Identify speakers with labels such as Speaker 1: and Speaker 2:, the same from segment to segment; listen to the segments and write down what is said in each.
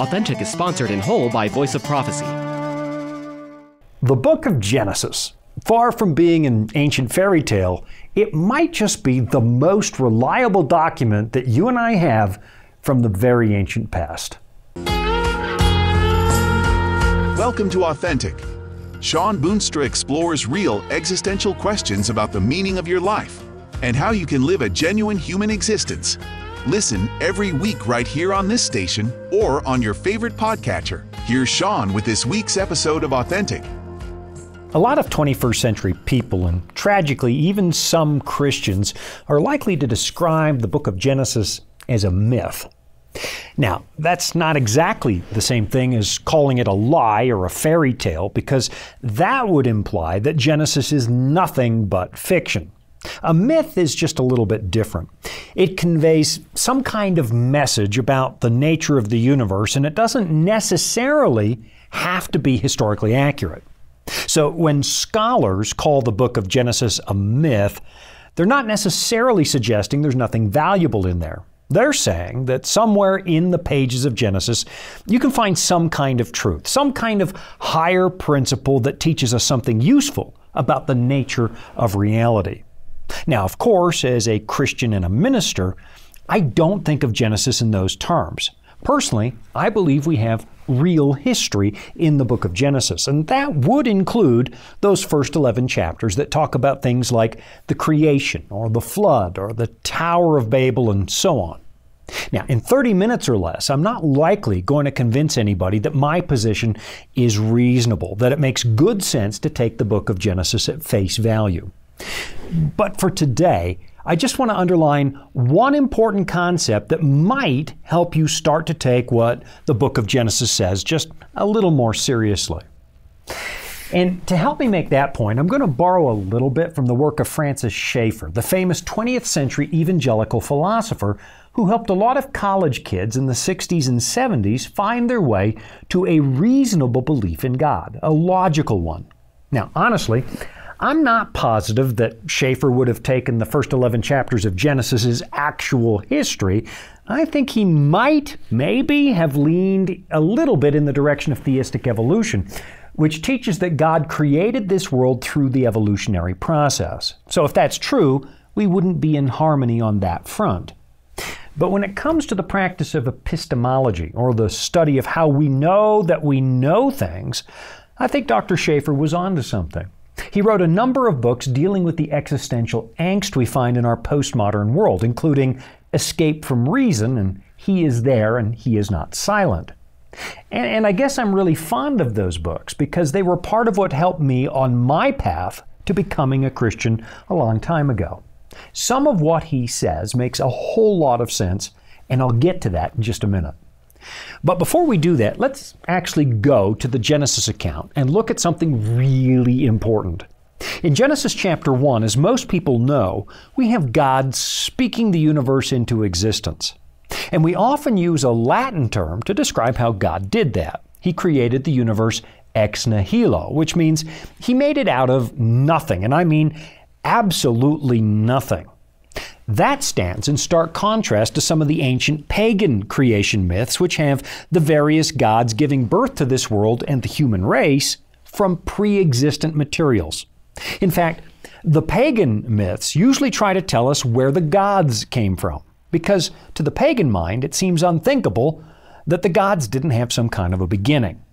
Speaker 1: Authentic is sponsored in whole by Voice of Prophecy.
Speaker 2: The book of Genesis, far from being an ancient fairy tale, it might just be the most reliable document that you and I have from the very ancient past.
Speaker 3: Welcome to Authentic. Shawn Boonstra explores real existential questions about the meaning of your life and how you can live a genuine human existence. Listen every week right here on this station or on your favorite podcatcher. Here's Shawn with this week's episode of Authentic.
Speaker 2: A lot of 21st century people, and tragically, even some Christians, are likely to describe the book of Genesis as a myth. Now, that's not exactly the same thing as calling it a lie or a fairy tale, because that would imply that Genesis is nothing but fiction. A myth is just a little bit different. It conveys some kind of message about the nature of the universe, and it doesn't necessarily have to be historically accurate. So when scholars call the book of Genesis a myth, they're not necessarily suggesting there's nothing valuable in there. They're saying that somewhere in the pages of Genesis, you can find some kind of truth, some kind of higher principle that teaches us something useful about the nature of reality. Now, of course, as a Christian and a minister, I don't think of Genesis in those terms. Personally, I believe we have real history in the book of Genesis, and that would include those first 11 chapters that talk about things like the creation, or the flood, or the Tower of Babel, and so on. Now, in 30 minutes or less, I'm not likely going to convince anybody that my position is reasonable, that it makes good sense to take the book of Genesis at face value. But for today, I just want to underline one important concept that might help you start to take what the book of Genesis says just a little more seriously. And to help me make that point, I'm going to borrow a little bit from the work of Francis Schaeffer, the famous 20th century evangelical philosopher who helped a lot of college kids in the 60s and 70s find their way to a reasonable belief in God, a logical one. Now, honestly, I'm not positive that Schaeffer would have taken the first 11 chapters of Genesis as actual history. I think he might, maybe, have leaned a little bit in the direction of theistic evolution, which teaches that God created this world through the evolutionary process. So if that's true, we wouldn't be in harmony on that front. But when it comes to the practice of epistemology, or the study of how we know that we know things, I think Dr. Schaeffer was onto something. He wrote a number of books dealing with the existential angst we find in our postmodern world, including Escape from Reason and He is There and He is Not Silent. And, and, I guess I'm really fond of those books because they were part of what helped me on my path to becoming a Christian a long time ago. Some of what he says makes a whole lot of sense, and I'll get to that in just a minute. But before we do that, let's actually go to the Genesis account and look at something really important. In Genesis chapter 1, as most people know, we have God speaking the universe into existence. And we often use a Latin term to describe how God did that. He created the universe ex nihilo, which means He made it out of nothing, and I mean absolutely nothing. That stands in stark contrast to some of the ancient pagan creation myths, which have the various gods giving birth to this world and the human race from pre existent materials. In fact, the pagan myths usually try to tell us where the gods came from, because to the pagan mind it seems unthinkable that the gods didn't have some kind of a beginning.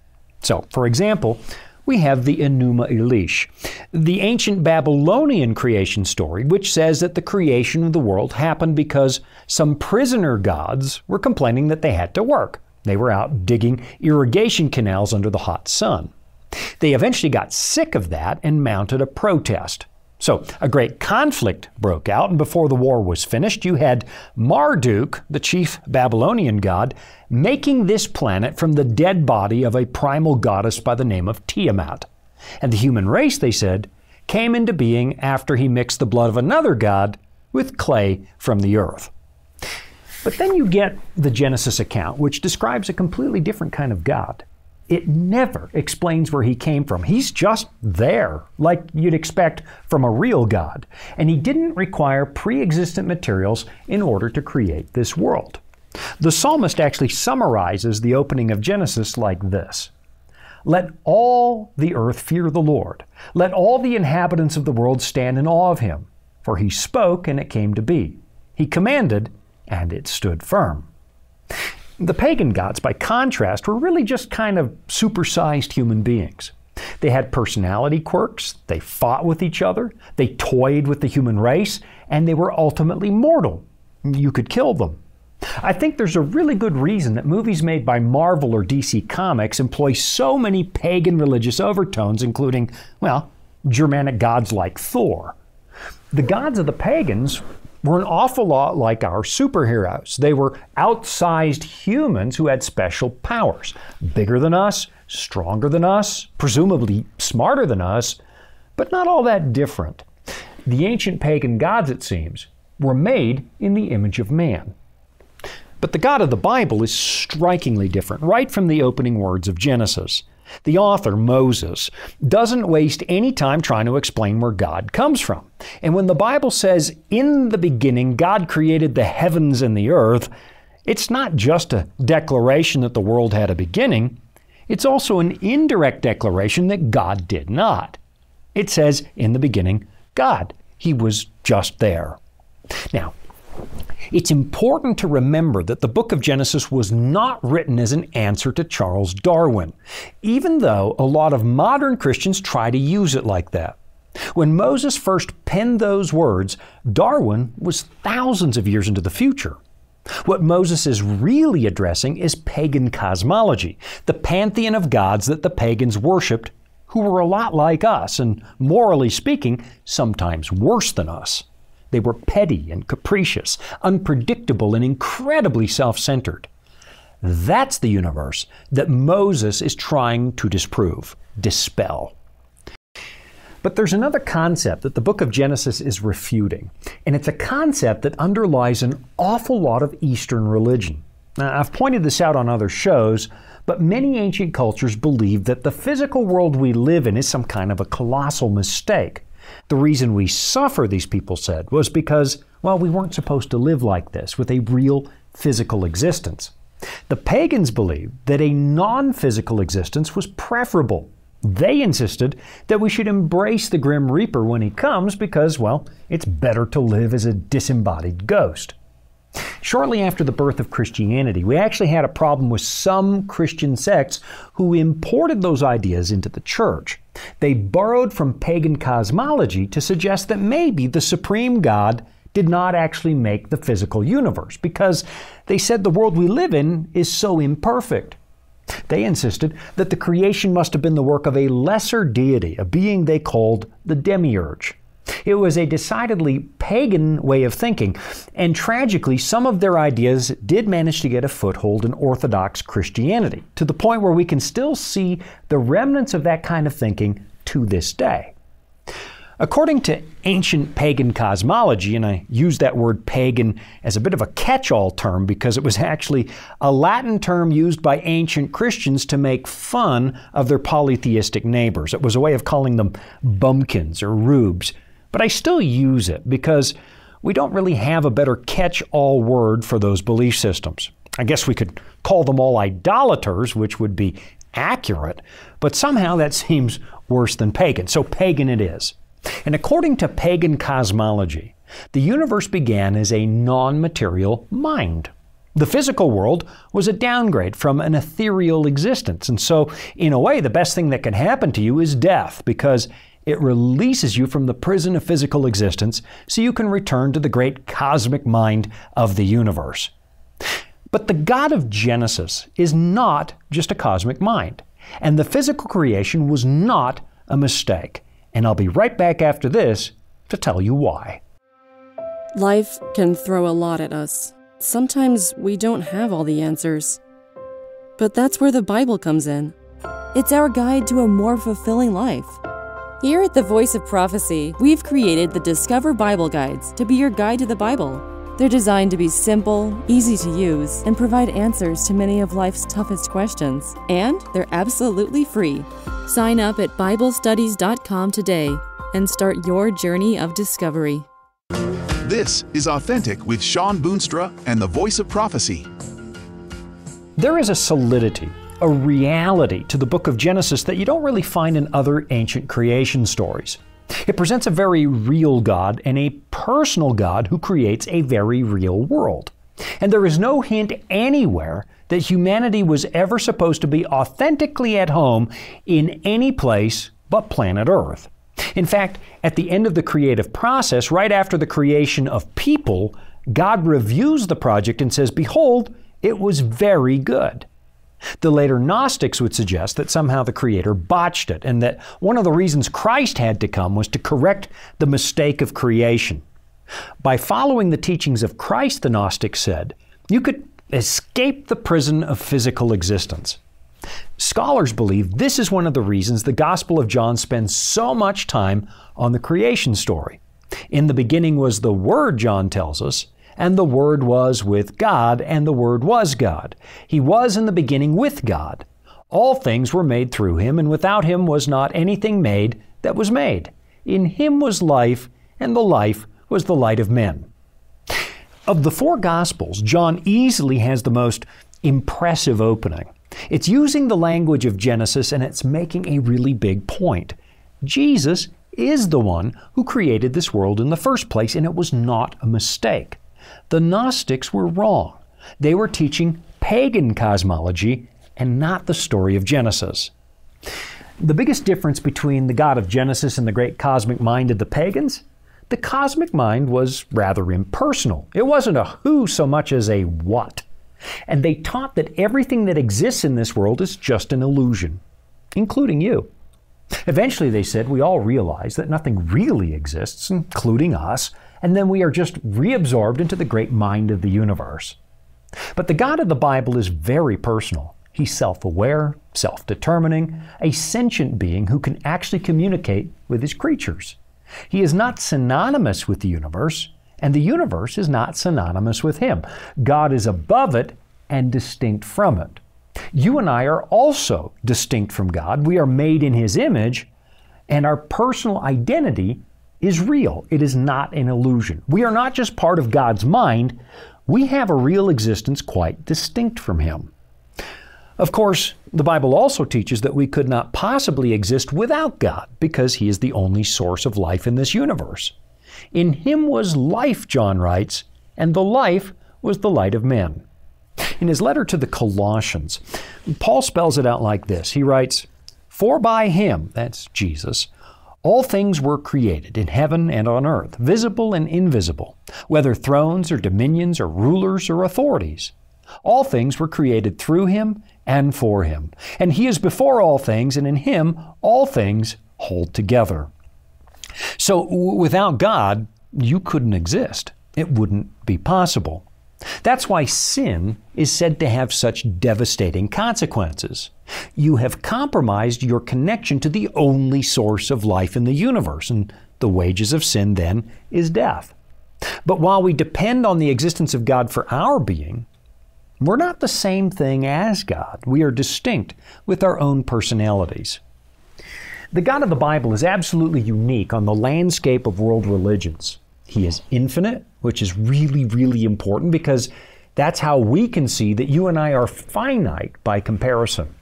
Speaker 2: So, for example, we have the Enuma Elish, the ancient Babylonian creation story, which says that the creation of the world happened because some prisoner gods were complaining that they had to work. They were out digging irrigation canals under the hot sun. They eventually got sick of that and mounted a protest. So a great conflict broke out, and before the war was finished, you had Marduk, the chief Babylonian god, making this planet from the dead body of a primal goddess by the name of Tiamat. And the human race, they said, came into being after he mixed the blood of another god with clay from the earth. But then you get the Genesis account, which describes a completely different kind of God it never explains where he came from. He's just there, like you'd expect from a real God. And he didn't require pre existent materials in order to create this world. The psalmist actually summarizes the opening of Genesis like this Let all the earth fear the Lord. Let all the inhabitants of the world stand in awe of him. For he spoke, and it came to be. He commanded, and it stood firm. The pagan gods, by contrast, were really just kind of supersized human beings. They had personality quirks, they fought with each other, they toyed with the human race, and they were ultimately mortal. You could kill them. I think there's a really good reason that movies made by Marvel or DC Comics employ so many pagan religious overtones, including, well, Germanic gods like Thor. The gods of the pagans were an awful lot like our superheroes. They were outsized humans who had special powers, bigger than us, stronger than us, presumably smarter than us, but not all that different. The ancient pagan gods, it seems, were made in the image of man. But the God of the Bible is strikingly different, right from the opening words of Genesis. The author, Moses, doesn't waste any time trying to explain where God comes from. And when the Bible says, In the beginning, God created the heavens and the earth, it's not just a declaration that the world had a beginning, it's also an indirect declaration that God did not. It says, In the beginning, God. He was just there. Now, it's important to remember that the book of Genesis was not written as an answer to Charles Darwin, even though a lot of modern Christians try to use it like that. When Moses first penned those words, Darwin was thousands of years into the future. What Moses is really addressing is pagan cosmology, the pantheon of gods that the pagans worshiped, who were a lot like us, and morally speaking, sometimes worse than us. They were petty and capricious, unpredictable, and incredibly self centered. That's the universe that Moses is trying to disprove, dispel. But there's another concept that the book of Genesis is refuting, and it's a concept that underlies an awful lot of Eastern religion. Now, I've pointed this out on other shows, but many ancient cultures believe that the physical world we live in is some kind of a colossal mistake. The reason we suffer, these people said, was because, well, we weren't supposed to live like this, with a real physical existence. The pagans believed that a non physical existence was preferable. They insisted that we should embrace the Grim Reaper when he comes because, well, it's better to live as a disembodied ghost. Shortly after the birth of Christianity, we actually had a problem with some Christian sects who imported those ideas into the church. They borrowed from pagan cosmology to suggest that maybe the supreme God did not actually make the physical universe because they said the world we live in is so imperfect. They insisted that the creation must have been the work of a lesser deity, a being they called the demiurge. It was a decidedly pagan way of thinking, and tragically, some of their ideas did manage to get a foothold in Orthodox Christianity, to the point where we can still see the remnants of that kind of thinking to this day. According to ancient pagan cosmology, and I use that word pagan as a bit of a catch all term because it was actually a Latin term used by ancient Christians to make fun of their polytheistic neighbors. It was a way of calling them bumpkins or rubes. But I still use it because we don't really have a better catch all word for those belief systems. I guess we could call them all idolaters, which would be accurate, but somehow that seems worse than pagan. So pagan it is. And according to pagan cosmology, the universe began as a non material mind. The physical world was a downgrade from an ethereal existence. And so, in a way, the best thing that can happen to you is death, because it releases you from the prison of physical existence so you can return to the great cosmic mind of the universe. But the God of Genesis is not just a cosmic mind, and the physical creation was not a mistake. And I'll be right back after this to tell you why.
Speaker 4: Life can throw a lot at us. Sometimes we don't have all the answers. But that's where the Bible comes in. It's our guide to a more fulfilling life. Here at the Voice of Prophecy, we've created the Discover Bible Guides to be your guide to the Bible. They're designed to be simple, easy to use, and provide answers to many of life's toughest questions. And they're absolutely free. Sign up at BibleStudies.com today and start your journey of discovery.
Speaker 3: This is Authentic with Shawn Boonstra and the Voice of Prophecy.
Speaker 2: There is a solidity, a reality to the book of Genesis that you don't really find in other ancient creation stories. It presents a very real God and a personal God who creates a very real world. And there is no hint anywhere that humanity was ever supposed to be authentically at home in any place but planet Earth. In fact, at the end of the creative process, right after the creation of people, God reviews the project and says, Behold, it was very good. The later Gnostics would suggest that somehow the Creator botched it, and that one of the reasons Christ had to come was to correct the mistake of creation. By following the teachings of Christ, the Gnostics said, you could escape the prison of physical existence. Scholars believe this is one of the reasons the Gospel of John spends so much time on the creation story. In the beginning was the Word, John tells us, and the Word was with God, and the Word was God. He was in the beginning with God. All things were made through him, and without him was not anything made that was made. In him was life, and the life was the light of men. Of the four Gospels, John easily has the most impressive opening. It's using the language of Genesis and it's making a really big point. Jesus is the one who created this world in the first place, and it was not a mistake. The Gnostics were wrong. They were teaching pagan cosmology and not the story of Genesis. The biggest difference between the God of Genesis and the great cosmic mind of the pagans? The cosmic mind was rather impersonal. It wasn't a who so much as a what. And they taught that everything that exists in this world is just an illusion, including you. Eventually, they said, we all realize that nothing really exists, including us, and then we are just reabsorbed into the great mind of the universe. But the God of the Bible is very personal. He's self aware, self determining, a sentient being who can actually communicate with his creatures. He is not synonymous with the universe, and the universe is not synonymous with him. God is above it and distinct from it. You and I are also distinct from God. We are made in His image, and our personal identity is real. It is not an illusion. We are not just part of God's mind, we have a real existence quite distinct from Him. Of course, the Bible also teaches that we could not possibly exist without God because He is the only source of life in this universe. In Him was life, John writes, and the life was the light of men. In his letter to the Colossians, Paul spells it out like this. He writes, For by him, that's Jesus, all things were created in heaven and on earth, visible and invisible, whether thrones or dominions or rulers or authorities. All things were created through him and for him. And he is before all things, and in him all things hold together. So without God, you couldn't exist. It wouldn't be possible. That's why sin is said to have such devastating consequences. You have compromised your connection to the only source of life in the universe, and the wages of sin then is death. But while we depend on the existence of God for our being, we're not the same thing as God. We are distinct with our own personalities. The God of the Bible is absolutely unique on the landscape of world religions. He is infinite, which is really, really important because that's how we can see that you and I are finite by comparison.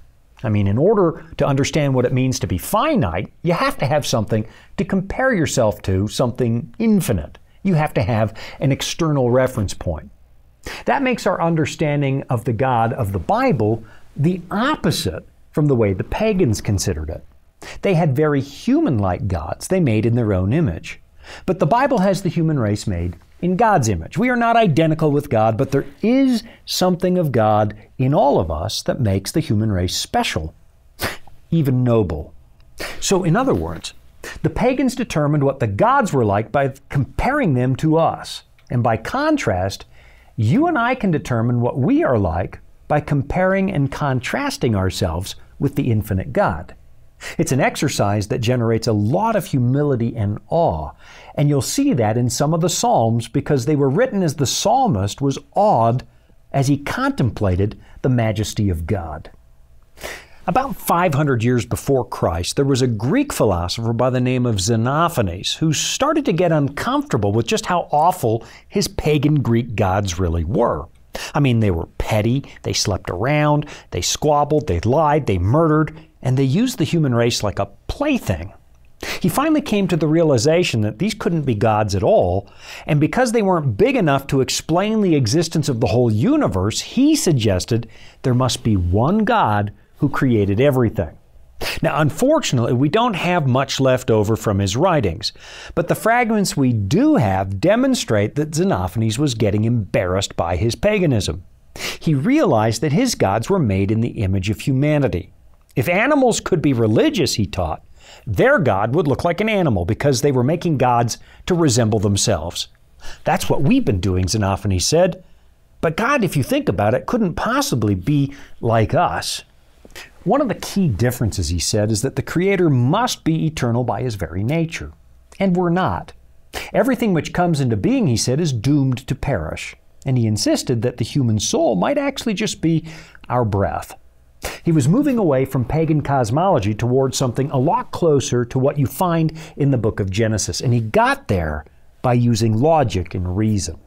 Speaker 2: I mean, in order to understand what it means to be finite, you have to have something to compare yourself to, something infinite. You have to have an external reference point. That makes our understanding of the God of the Bible the opposite from the way the pagans considered it. They had very human like gods they made in their own image. But the Bible has the human race made in God's image. We are not identical with God, but there is something of God in all of us that makes the human race special, even noble. So, in other words, the pagans determined what the gods were like by comparing them to us. And by contrast, you and I can determine what we are like by comparing and contrasting ourselves with the infinite God. It's an exercise that generates a lot of humility and awe. And you'll see that in some of the Psalms because they were written as the psalmist was awed as he contemplated the majesty of God. About 500 years before Christ, there was a Greek philosopher by the name of Xenophanes who started to get uncomfortable with just how awful his pagan Greek gods really were. I mean, they were petty, they slept around, they squabbled, they lied, they murdered, and they used the human race like a plaything. He finally came to the realization that these couldn't be gods at all, and because they weren't big enough to explain the existence of the whole universe, he suggested there must be one God who created everything. Now, unfortunately, we don't have much left over from his writings, but the fragments we do have demonstrate that Xenophanes was getting embarrassed by his paganism. He realized that his gods were made in the image of humanity. If animals could be religious, he taught, their God would look like an animal because they were making gods to resemble themselves. That's what we've been doing, Xenophanes said. But God, if you think about it, couldn't possibly be like us. One of the key differences, he said, is that the Creator must be eternal by his very nature. And we're not. Everything which comes into being, he said, is doomed to perish. And he insisted that the human soul might actually just be our breath. He was moving away from pagan cosmology towards something a lot closer to what you find in the book of Genesis. And he got there by using logic and reason.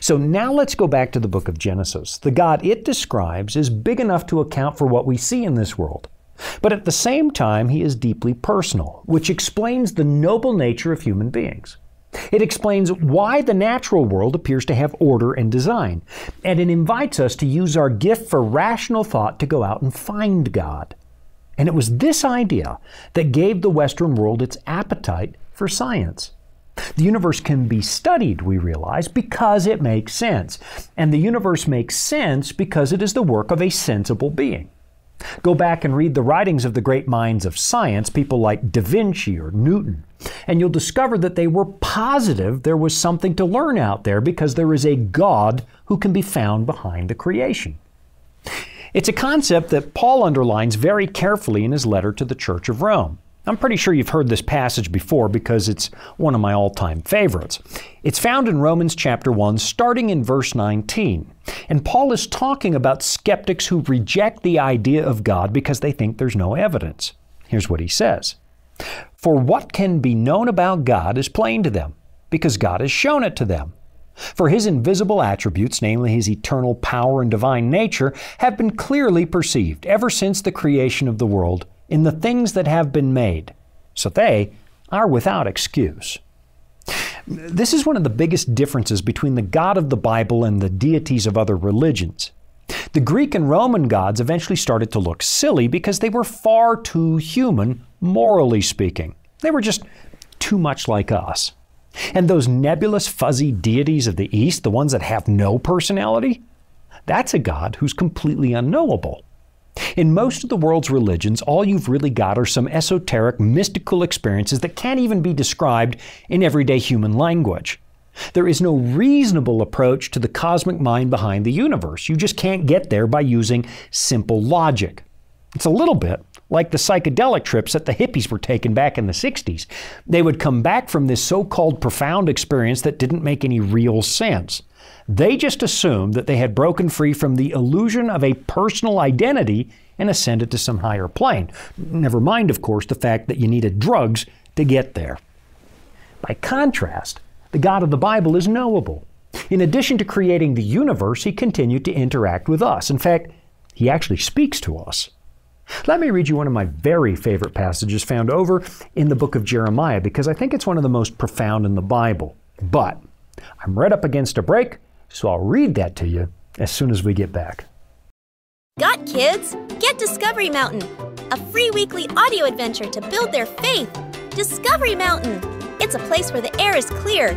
Speaker 2: So now let's go back to the book of Genesis. The God it describes is big enough to account for what we see in this world. But at the same time, he is deeply personal, which explains the noble nature of human beings. It explains why the natural world appears to have order and design, and it invites us to use our gift for rational thought to go out and find God. And it was this idea that gave the Western world its appetite for science. The universe can be studied, we realize, because it makes sense. And the universe makes sense because it is the work of a sensible being. Go back and read the writings of the great minds of science, people like Da Vinci or Newton, and you'll discover that they were positive there was something to learn out there because there is a God who can be found behind the creation. It's a concept that Paul underlines very carefully in his letter to the Church of Rome. I'm pretty sure you've heard this passage before because it's one of my all time favorites. It's found in Romans chapter 1, starting in verse 19. And Paul is talking about skeptics who reject the idea of God because they think there's no evidence. Here's what he says For what can be known about God is plain to them, because God has shown it to them. For his invisible attributes, namely his eternal power and divine nature, have been clearly perceived ever since the creation of the world in the things that have been made, so they are without excuse. This is one of the biggest differences between the God of the Bible and the deities of other religions. The Greek and Roman gods eventually started to look silly because they were far too human, morally speaking. They were just too much like us. And those nebulous, fuzzy deities of the East, the ones that have no personality, that's a God who's completely unknowable. In most of the world's religions, all you've really got are some esoteric, mystical experiences that can't even be described in everyday human language. There is no reasonable approach to the cosmic mind behind the universe. You just can't get there by using simple logic. It's a little bit like the psychedelic trips that the hippies were taking back in the 60s. They would come back from this so called profound experience that didn't make any real sense. They just assumed that they had broken free from the illusion of a personal identity and ascended to some higher plane. Never mind, of course, the fact that you needed drugs to get there. By contrast, the God of the Bible is knowable. In addition to creating the universe, he continued to interact with us. In fact, he actually speaks to us. Let me read you one of my very favorite passages found over in the book of Jeremiah because I think it's one of the most profound in the Bible. But I'm right up against a break, so I'll read that to you as soon as we get back.
Speaker 5: Got kids? Get Discovery Mountain, a free weekly audio adventure to build their faith. Discovery Mountain! It's a place where the air is clear,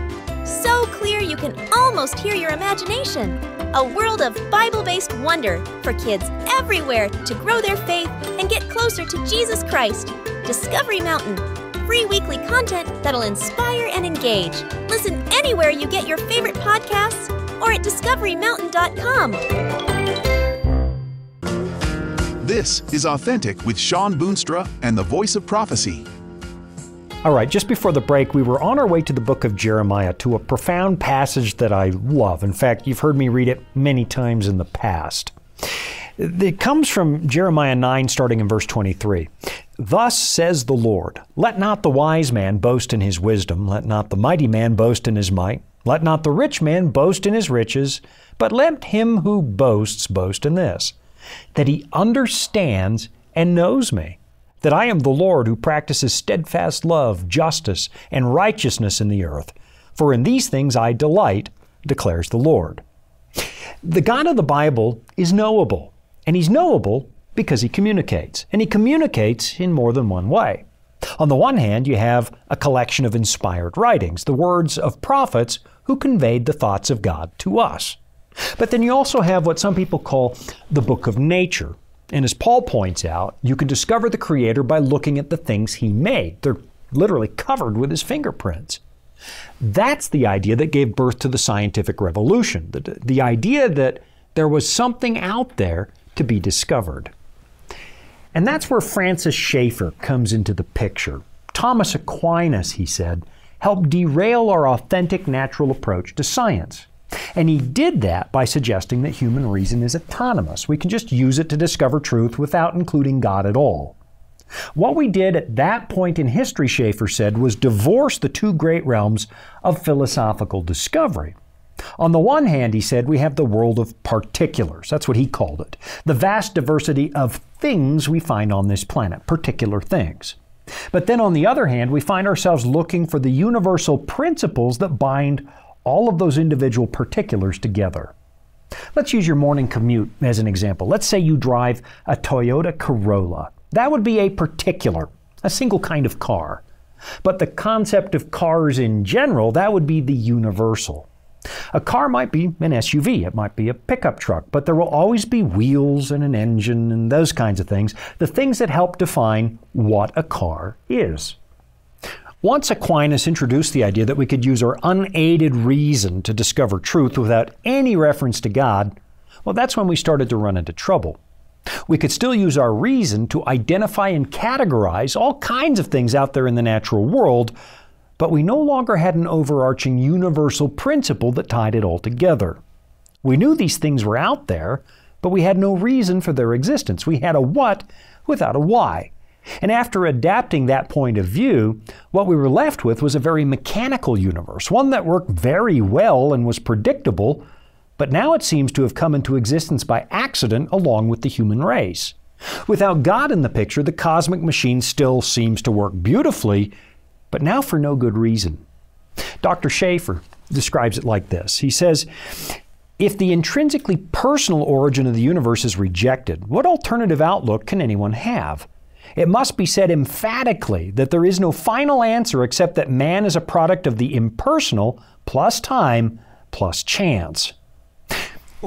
Speaker 5: so clear you can almost hear your imagination. A world of Bible based wonder for kids everywhere to grow their faith and get closer to Jesus Christ. Discovery Mountain free weekly content that'll inspire and engage. Listen anywhere you get your favorite podcasts or at discoverymountain.com.
Speaker 3: This is Authentic with Shawn Boonstra and the Voice of Prophecy.
Speaker 2: All right, just before the break, we were on our way to the book of Jeremiah to a profound passage that I love. In fact, you've heard me read it many times in the past. It comes from Jeremiah 9, starting in verse 23. Thus says the Lord Let not the wise man boast in his wisdom, let not the mighty man boast in his might, let not the rich man boast in his riches, but let him who boasts boast in this, that he understands and knows me, that I am the Lord who practices steadfast love, justice, and righteousness in the earth. For in these things I delight, declares the Lord. The God of the Bible is knowable, and He's knowable because He communicates, and He communicates in more than one way. On the one hand, you have a collection of inspired writings, the words of prophets who conveyed the thoughts of God to us. But then you also have what some people call the book of nature. And as Paul points out, you can discover the Creator by looking at the things He made. They're literally covered with His fingerprints. That's the idea that gave birth to the scientific revolution, the, the idea that there was something out there to be discovered. And that's where Francis Schaeffer comes into the picture. Thomas Aquinas, he said, helped derail our authentic natural approach to science. And he did that by suggesting that human reason is autonomous. We can just use it to discover truth without including God at all. What we did at that point in history, Schaeffer said, was divorce the two great realms of philosophical discovery. On the one hand, he said, we have the world of particulars. That's what he called it. The vast diversity of things we find on this planet, particular things. But then on the other hand, we find ourselves looking for the universal principles that bind all of those individual particulars together. Let's use your morning commute as an example. Let's say you drive a Toyota Corolla. That would be a particular, a single kind of car. But the concept of cars in general, that would be the universal. A car might be an SUV, it might be a pickup truck, but there will always be wheels and an engine and those kinds of things, the things that help define what a car is. Once Aquinas introduced the idea that we could use our unaided reason to discover truth without any reference to God, well, that's when we started to run into trouble. We could still use our reason to identify and categorize all kinds of things out there in the natural world, but we no longer had an overarching universal principle that tied it all together. We knew these things were out there, but we had no reason for their existence. We had a what without a why. And after adapting that point of view, what we were left with was a very mechanical universe, one that worked very well and was predictable, but now it seems to have come into existence by accident along with the human race. Without God in the picture, the cosmic machine still seems to work beautifully, but now for no good reason. Dr. Schaeffer describes it like this He says, if the intrinsically personal origin of the universe is rejected, what alternative outlook can anyone have? It must be said emphatically that there is no final answer except that man is a product of the impersonal plus time plus chance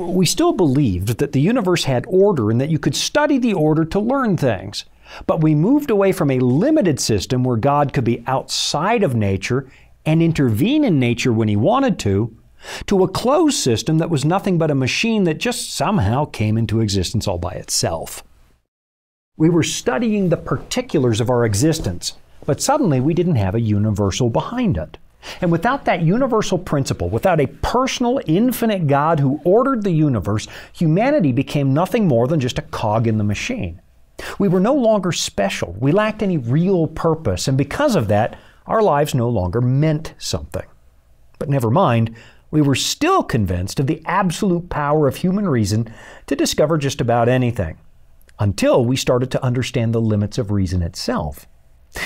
Speaker 2: we still believed that the universe had order and that you could study the order to learn things. But we moved away from a limited system where God could be outside of nature and intervene in nature when He wanted to, to a closed system that was nothing but a machine that just somehow came into existence all by itself. We were studying the particulars of our existence, but suddenly we didn't have a universal behind it. And without that universal principle, without a personal, infinite God who ordered the universe, humanity became nothing more than just a cog in the machine. We were no longer special. We lacked any real purpose, and because of that, our lives no longer meant something. But never mind, we were still convinced of the absolute power of human reason to discover just about anything, until we started to understand the limits of reason itself.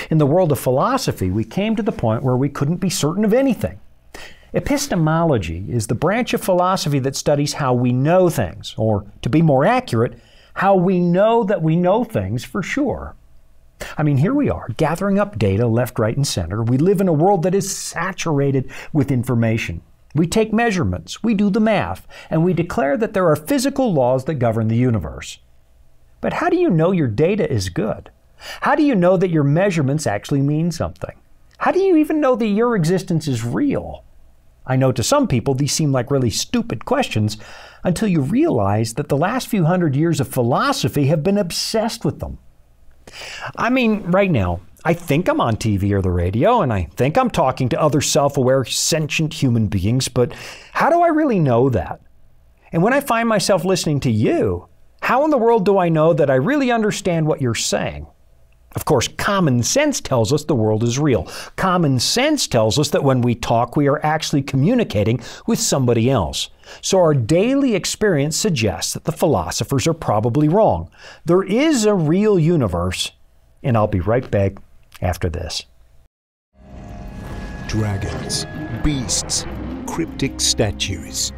Speaker 2: In the world of philosophy, we came to the point where we couldn't be certain of anything. Epistemology is the branch of philosophy that studies how we know things, or to be more accurate, how we know that we know things for sure. I mean, here we are, gathering up data left, right, and center. We live in a world that is saturated with information. We take measurements, we do the math, and we declare that there are physical laws that govern the universe. But how do you know your data is good? How do you know that your measurements actually mean something? How do you even know that your existence is real? I know to some people these seem like really stupid questions until you realize that the last few hundred years of philosophy have been obsessed with them. I mean, right now, I think I'm on TV or the radio, and I think I'm talking to other self aware, sentient human beings, but how do I really know that? And when I find myself listening to you, How in the world do I know that I really understand what you're saying? Of course, common sense tells us the world is real. Common sense tells us that when we talk, we are actually communicating with somebody else. So our daily experience suggests that the philosophers are probably wrong. There is a real universe, and I'll be right back after this.
Speaker 6: Dragons, beasts, cryptic statues.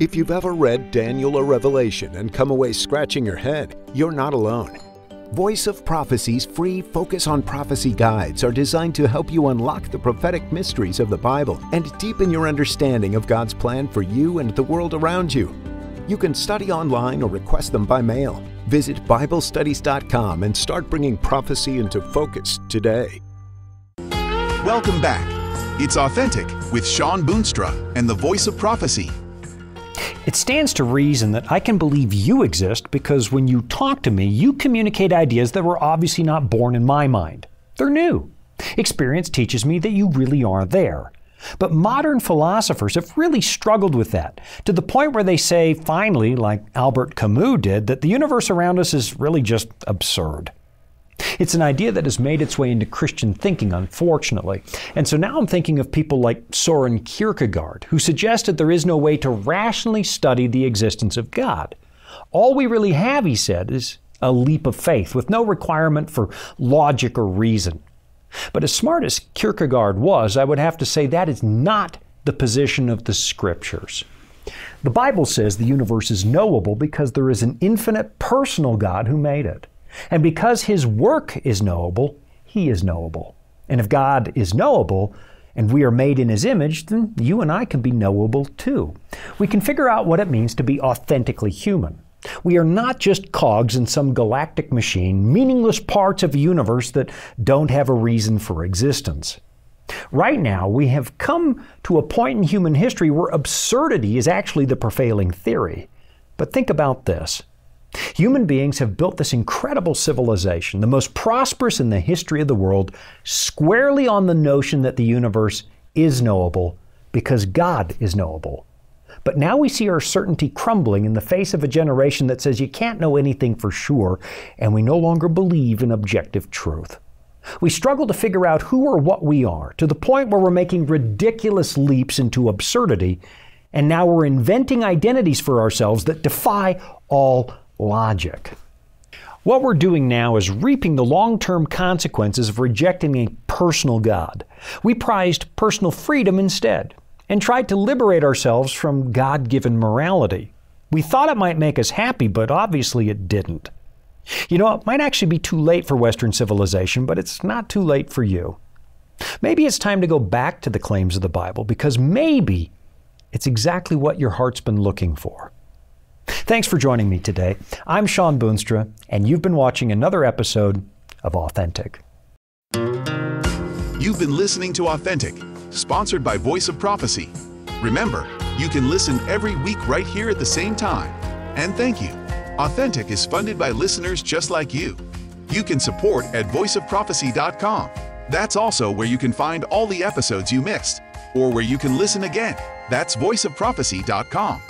Speaker 6: If you've ever read Daniel or Revelation and come away scratching your head, you're not alone. Voice of Prophecy's free Focus on Prophecy guides are designed to help you unlock the prophetic mysteries of the Bible and deepen your understanding of God's plan for you and the world around you. You can study online or request them by mail. Visit BibleStudies.com and start bringing prophecy into focus today.
Speaker 3: Welcome back. It's Authentic with Shawn Boonstra and the Voice of Prophecy.
Speaker 2: It stands to reason that I can believe you exist because when you talk to me, you communicate ideas that were obviously not born in my mind. They're new. Experience teaches me that you really are there. But modern philosophers have really struggled with that, to the point where they say, finally, like Albert Camus did, that the universe around us is really just absurd. It's an idea that has made its way into Christian thinking, unfortunately. And so now I'm thinking of people like Soren Kierkegaard, who suggested there is no way to rationally study the existence of God. All we really have, he said, is a leap of faith with no requirement for logic or reason. But as smart as Kierkegaard was, I would have to say that is not the position of the scriptures. The Bible says the universe is knowable because there is an infinite personal God who made it. And because his work is knowable, he is knowable. And if God is knowable, and we are made in his image, then you and I can be knowable too. We can figure out what it means to be authentically human. We are not just cogs in some galactic machine, meaningless parts of a universe that don't have a reason for existence. Right now, we have come to a point in human history where absurdity is actually the prevailing theory. But think about this. Human beings have built this incredible civilization, the most prosperous in the history of the world, squarely on the notion that the universe is knowable because God is knowable. But now we see our certainty crumbling in the face of a generation that says you can't know anything for sure, and we no longer believe in objective truth. We struggle to figure out who or what we are, to the point where we're making ridiculous leaps into absurdity, and now we're inventing identities for ourselves that defy all logic. What we're doing now is reaping the long term consequences of rejecting a personal God. We prized personal freedom instead and tried to liberate ourselves from God given morality. We thought it might make us happy, but obviously it didn't. You know, it might actually be too late for Western civilization, but it's not too late for you. Maybe it's time to go back to the claims of the Bible because maybe it's exactly what your heart's been looking for. Thanks for joining me today. I'm Shawn Boonstra, and you've been watching another episode of Authentic.
Speaker 3: You've been listening to Authentic, sponsored by Voice of Prophecy. Remember, you can listen every week right here at the same time. And thank you. Authentic is funded by listeners just like you. You can support at voiceofprophecy.com. That's also where you can find all the episodes you missed, or where you can listen again. That's voiceofprophecy.com.